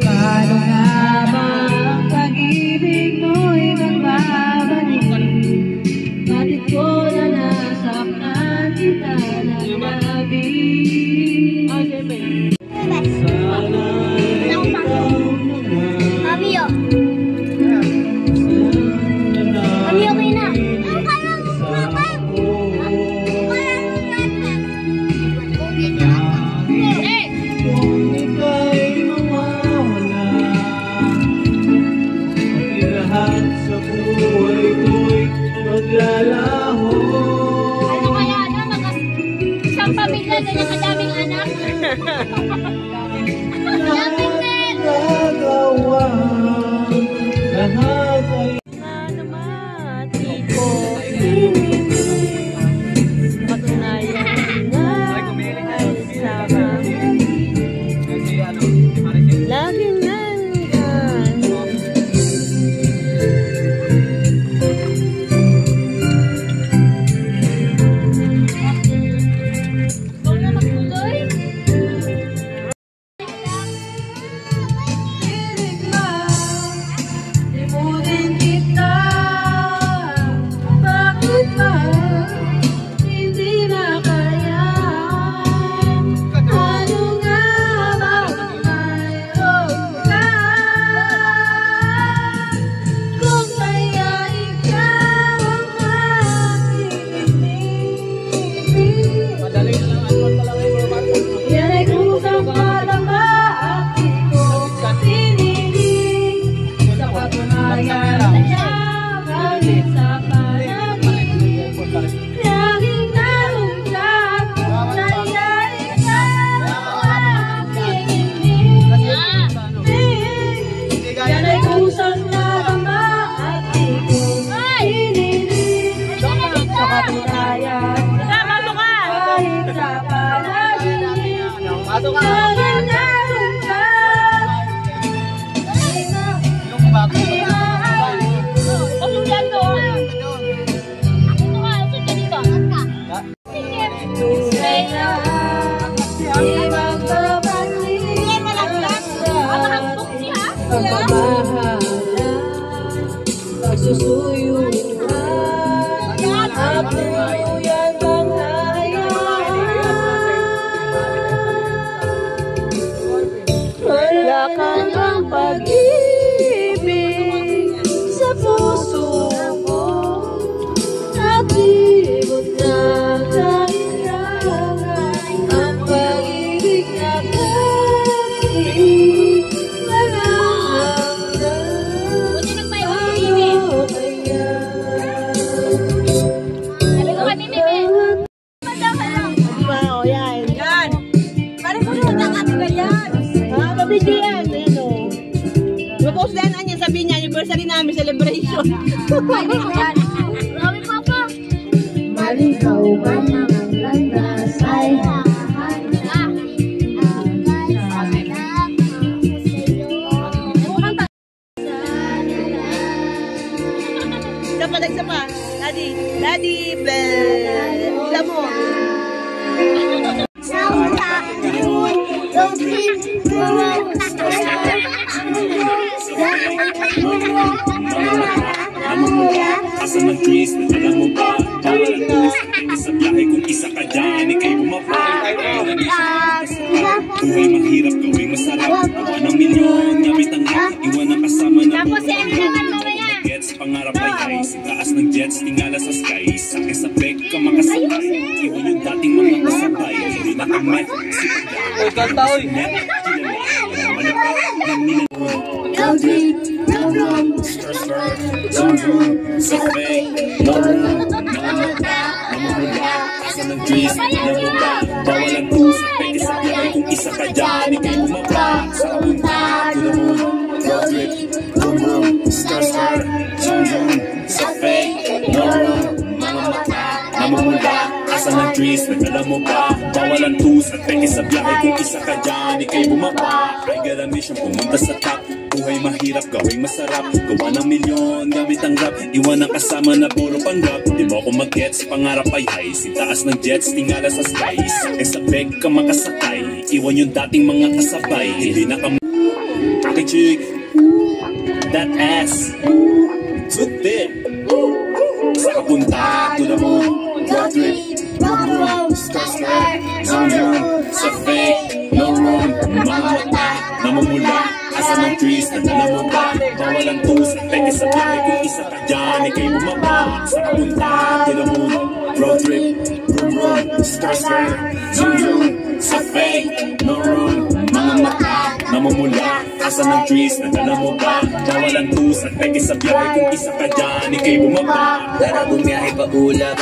God. dalaho. Ano kaya ano? Mag isang pamilya na niya kadaming anak? Daming din! Gagawa lahat Pwede ko yan. Grabe, Papa. Malinaw ba ng landas ay Isa pa, Daddy. Daddy, Bell. Isa mo. Sound, sound, sound, sound, sound, sound, sound, alam mo ba, asa mag-twist, alam mo ba Bawal ang tulis, isang lahi kung isa ka dyan Ika'y bumaba, Buhay mahirap, gawing masarap Gawa ng milyon, gamit ang lahat Iwan kasama na buhay Gets, pangarap ay high Sa taas ng jets, tingala sa sky Sa akin sa ka makasabay Iwan yung dating mga kasabay Hindi na kamet, hindi nila room Mga mata, namumula Asa ng trees, namuga Bawal ang tusa, peke sa biyahe Kung isa ka dyan, ikay bumaba Sa kapunta, to the moon mata, namumula Asa ng trees, nagdala mo ba? Bawal ang tusa, peke sa biyahe Kung isa ka dyan, ikay bumaba. I mission, pumunta sa top Buhay mahirap, gawing masarap. Gawa ng milyon, gamit ang rap. Iwan ang kasama na puro panggap. Di mo ako mag-gets, pangarap ay high. Sintaas ng jets, tingala sa skies E sa beg ka makasakay. Iwan yung dating mga kasabay. Hindi na ka Aki chick That ass. Too thick Sa kapunta the moon Road trip. Road Sa fake No room Mga Namumula Asa ng trees Nadala mo ba Bawal ang tus Peke sa biyahe Kung isa ka dyan Ikay bumaba. Sa kapunta moon Road trip Room room. Star star Zoom zoom Sa fake No room Mga mata Namumula. Asa ng trees Nadala mo ba Bawal ang tus Peke sa biyahe Kung isa ka dyan Ikay bumaba. Tara bumiyahe pa ulap